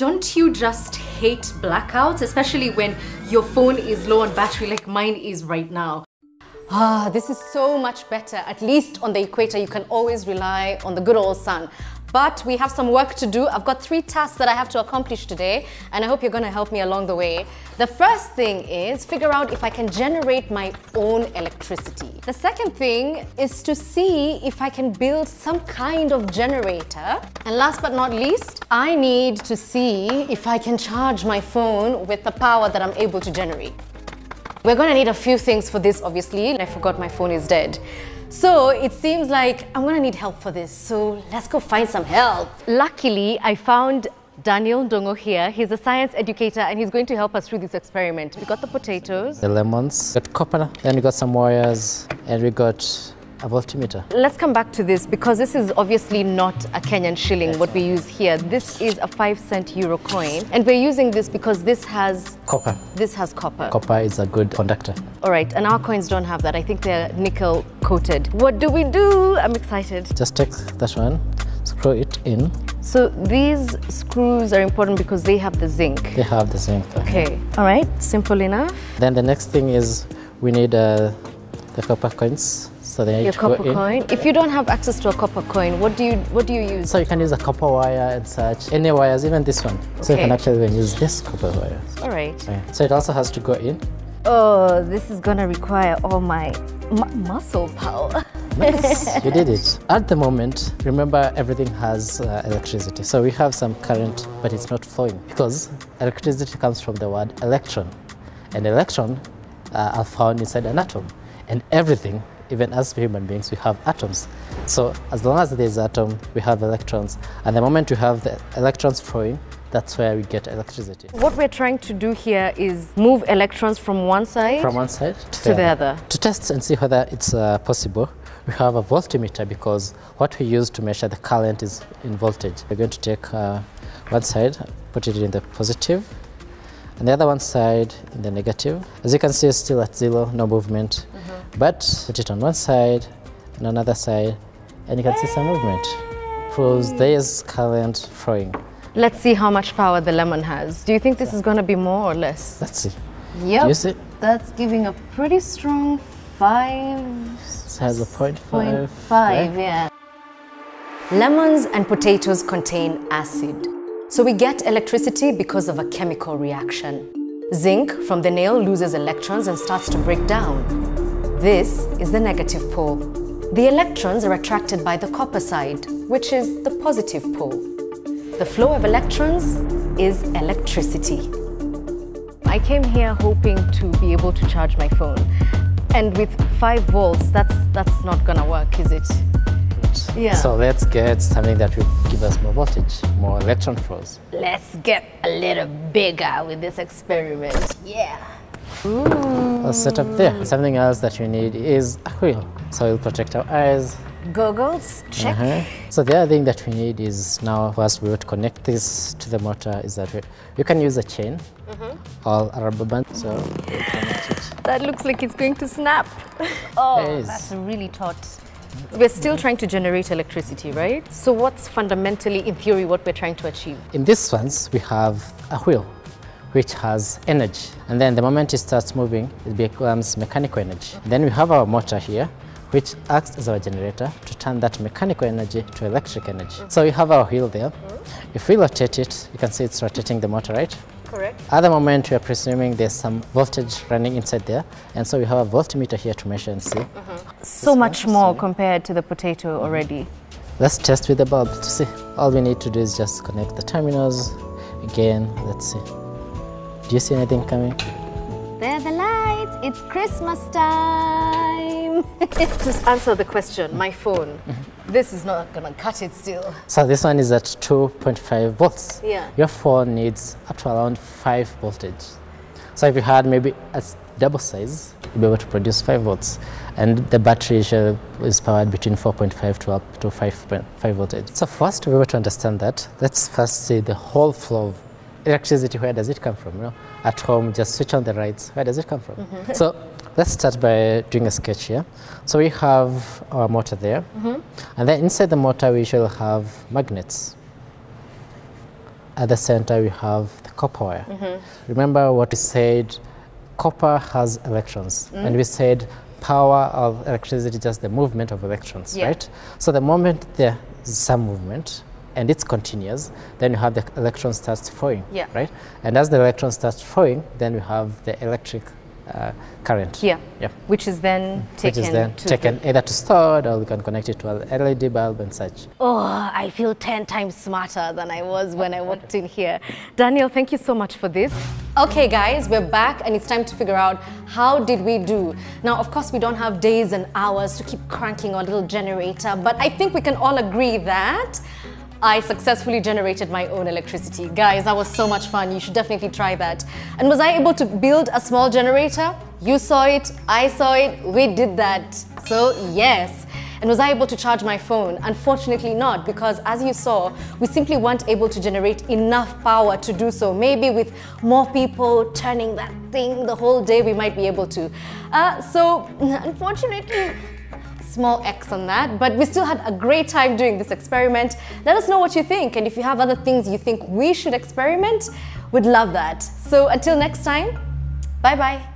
don't you just hate blackouts, especially when your phone is low on battery like mine is right now? Ah, this is so much better. At least on the equator, you can always rely on the good old sun. But we have some work to do. I've got three tasks that I have to accomplish today, and I hope you're gonna help me along the way. The first thing is figure out if I can generate my own electricity. The second thing is to see if I can build some kind of generator. And last but not least, I need to see if I can charge my phone with the power that I'm able to generate. We're gonna need a few things for this, obviously. I forgot my phone is dead. So it seems like I'm gonna need help for this. So let's go find some help. Luckily, I found Daniel Ndongo here. He's a science educator and he's going to help us through this experiment. We got the potatoes. The lemons, got copper, then we got some wires, and we got a voltmeter. Let's come back to this because this is obviously not a Kenyan shilling, what we use here. This is a five cent euro coin. And we're using this because this has Copper. this has copper. Copper is a good conductor. All right, and our coins don't have that. I think they're nickel coated. What do we do? I'm excited. Just take that one, screw it in. So these screws are important because they have the zinc. They have the zinc. Okay. All right, simple enough. Then the next thing is we need uh, the copper coins. So they Your copper in. coin. If you don't have access to a copper coin, what do you what do you use? So you can use a copper wire and such. Any wires, even this one. So you can actually even use this copper wire. All right. Okay. So it also has to go in. Oh, this is gonna require all my mu- muscle power. Nice, you did it. At the moment, remember everything has uh, electricity. So we have some current, but it's not flowing because electricity comes from the word electron. And electron uh, are found inside an atom. And everything, even as human beings, we have atoms. So as long as there's atom, we have electrons. And the moment we have the electrons flowing, that's where we get electricity. What we're trying to do here is move electrons from one side From one side to, to the other. To test and see whether it's uh, possible, we have a voltmeter because what we use to measure the current is in voltage. We're going to take uh, one side, put it in the positive, and the other one side in the negative. As you can see, it's still at zero, no movement. But put it on one side and another side, and you can see some movement. Proves hmm. there is current flowing. Let's see how much power the lemon has. Do you think this is gonna be more or less? Let's see. Yep. You see? That's giving a pretty strong five It has a point point five. five, yeah. Lemons and potatoes contain acid. So we get electricity because of a chemical reaction. Zinc from the nail loses electrons and starts to break down. This is the negative pole. The electrons are attracted by the copper side, which is the positive pole. The flow of electrons is electricity. I came here hoping to be able to charge my phone. And with 5 volts, that's that's not gonna work, is it? Yeah. So let's get something that will give us more voltage, more electron flows. Let's get a little bigger with this experiment. Yeah. Let's set up there. Something else that you need is a wheel. So it'll protect our eyes. Goggles, check. Uh-huh. So the other thing that we need is now first we would connect this to the motor is that we, you can use a chain or a rubber band. So we'll connect it. That looks like it's going to snap. Oh, that's really taut. We're still trying to generate electricity, right? So what's fundamentally, in theory, what we're trying to achieve? In this ones, we have a wheel which has energy. And then the moment it starts moving, it becomes mechanical energy. Then we have our motor here, which acts as our generator to turn that mechanical energy to electric energy. So we have our wheel there. If we rotate it, you can see it's rotating the motor, right? Correct. At the moment, we are presuming there's some voltage running inside there. And so we have a voltmeter here to measure and see. Uh-huh. So much more compared to the potato already. Let's test with the bulb to see. All we need to do is just connect the terminals. Again, let's see. Do you see anything coming? There are the lights. It's Christmas time. Just answer the question. My phone. This is not gonna cut it still. So this one is at 2.5 volts. Yeah. Your phone needs up to around 5 voltage. So if you had maybe a double size, you'd be able to produce 5 volts. And the battery is powered between 4.5 to up to 5.5 voltage. So first, to be able to understand that, let's first see the whole flow of electricity. Where does it come from? You know, at home, just switch on the lights. Where does it come from? Mm-hmm. So let's start by doing a sketch here. So we have our motor there, mm-hmm. and then inside the motor we shall have magnets. at the center we have the copper wire. Mm-hmm. Remember what we said, copper has electrons. And we said power of electricity is just the movement of electrons, Yeah. right? So the moment there is some movement and it's continuous, then you have the electron starts flowing, Yeah. right? And as the electron starts flowing, then we have the electric uh, current. Yeah. Yeah. Which is then Which taken is then to taken either to store or we can connect it to an LED bulb and such. Oh, I feel 10 times smarter than I was when I walked in here. Daniel, thank you so much for this. Okay, guys, we're back and it's time to figure out how did we do. Now, of course, we don't have days and hours to keep cranking our little generator, but I think we can all agree that I successfully generated my own electricity. Guys, that was so much fun. You should definitely try that. And was I able to build a small generator? You saw it, I saw it, we did that. So, yes. And was I able to charge my phone? Unfortunately not, because as you saw, we simply weren't able to generate enough power to do so. Maybe with more people turning that thing the whole day, we might be able to. Uh, so, unfortunately, small X on that, but we still had a great time doing this experiment. Let us know what you think, and if you have other things you think we should experiment, we'd love that. So until next time, bye bye.